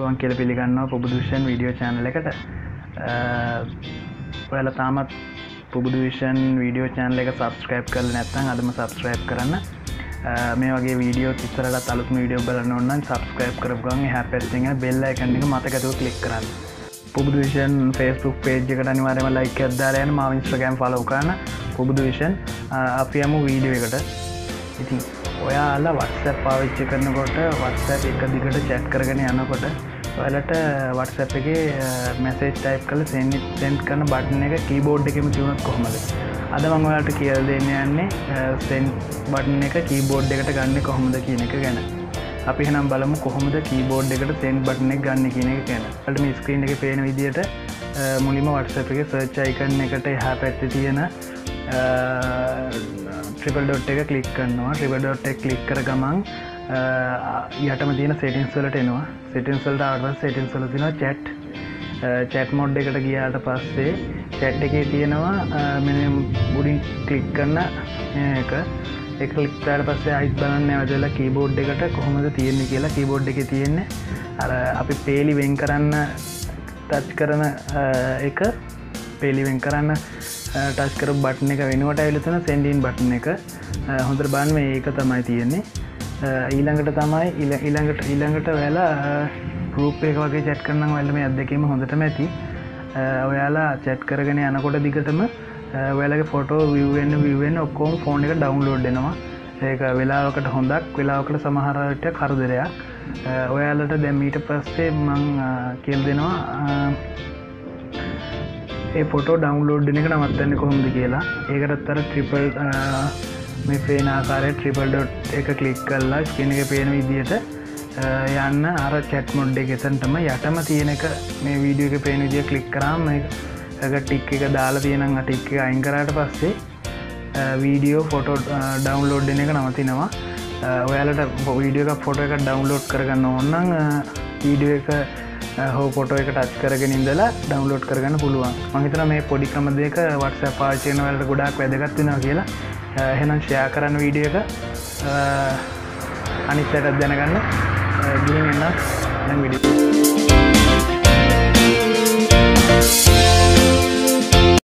අයිබෝන් කියල පිළිගන්නවා පුබුදුෂන් වීඩියෝ චැනල එකට. ඔයාල තාමත් පුබුදුවිෂන් වීඩියෝ චැනල එක සබස්ක්‍රයිප් කල නැත්තන් අදම සබස්ක්‍රයිප් කරන්න. මේ වගේ වීඩියෝ තිස්සරට අලුත් වීඩියෝ බලන්න ඔන්න සබස්ක්‍රයිප් කරපුගන් හැ පැස්සිං බෙල්ල එකන්නික මතකතුව කලික් කරන්න. පුබුදුවිෂන් ෆස්බුක් පේජ් එකට අනිවාරම ලයික් අදදාරයන ම ඉස්ට්‍රගම් ෆලෝ කරන්න. පුබුදුවිෂන් අපි යමු වීඩියෝ එකට. ඉතින් ඔයාලා වත්සැප් පාවිච්චි කරනකොට වත්සැප් එක දිගට චැට් කරගෙන යනකොට ඔයාලට වටසැප් එක මැසේජ් ටයිප් කල සෙන් සෙන්ට් කරන බට්න එක කීබෝඩ් එකම තිවුණත් කොහොමද? අද මංවලට කියල් දෙන්න යන්නේ සෙන් බට්න එක කීබෝඩ් එකට ගන්න කොහොමද කියන එක ගැන. අපි හනම් බලමු කොහොමද කීබෝඩ් එකට සෙන් බට්න එක ගන්න කියන එක ගැන. අට මේ ස්ක්‍රීන් එක පේන විදියට මුලිම වටසප එක සර්ච් අයිකන්න එකට එහා පැත්ති තියෙන ට්‍රිපල් ඩොට් එක කලික් කරනවා. ට්‍රිබඩොට් එක කලික් කර ගමන් යටම තියෙන සෙටින්ස් වලට එනවා. සිටින්සල්ට අට සෙටින් සල තින චැට් චැට් මොඩ් එකට ගියාට පස්සේ චැට් එකේ තියෙනවා මෙ බුඩින් කලික් කරන්න එක. එක ලික්තාට පස්සේ අයිස් බලන්න ඇවදලා කීබෝඩ් එකට කොහොමද තියෙන්නේ කියලා කීබෝඩ් එක තියෙන්නේ. අර අපි පේලි වෙන් කරන්න ටච් කරන එක. පෙලිවෙන් කරන්න ටස්කර බට්න එක වෙනුවට ඇලතන සෙන්ඩීන් බට්න එක. හොඳර බාන්ම ඒක තමයි තියෙන්නේ. ඊළඟට තමයි ඉල ඉළඟට ඊළඟට වෙලා රූප එක වගේ චැට් කරනම් වැල්ලම අදකීම හොඳටම ඇති. ඔයාලා චැට් කරගෙන යනකොට දිගටම වැලගේ ෆොටෝ විවෙන්න විවෙන් ඔක්කෝම් ෆෝන් එක ඩවන්ලෝඩ් දෙනවා ඒක වෙලාවකට හොඳක් වෙලාවකට සමහරට කරදරයක් ඔයාලට දැමීට පස්සේ මං කෙල් දෙනවා ඒ පොටෝ ඩවන්ලෝඩ් එක නවත්තන්න කොහොමද කියලා. ඒකටත්තර ට්‍රිපල් මේ පේන ආකාරය ට්‍රිපල් ඩොට් එක කලික් කල්ලා ස්කින එක පේන විදියට යන්න. අර චැට් මොඩ් එක එතන්ටම යටම තියෙන එක මේ වීඩියෝ එක පේන විදිිය කලික් කරාම එක ටික් එක දාලා තියෙන ටික් එක අයිංකරට පස්සේ වීඩියෝ ෆොටෝ ඩවන්ලෝඩ් එක නවතිනවා. ඔයාලට වීඩියෝ එක ෆොටෝ එක ඩවන්ලෝඩ් කරගන්න ඔන්නන් වීඩියෝ එක හෝ පොටෝ එක ටච් කරගෙන ඉඳලා ඩවන්ලෝඩ් කරගන්න පුළුවන්. මහිතන මේ පොඩිකම දෙක වටස පාචයන වලට ගොඩක් වැදගත්වෙනවා කියලා. හෙනම් ෂයා කරන්න වීඩිය එක අනිත්තටත් දැනගන්න. ගිහින් එන්න විඩි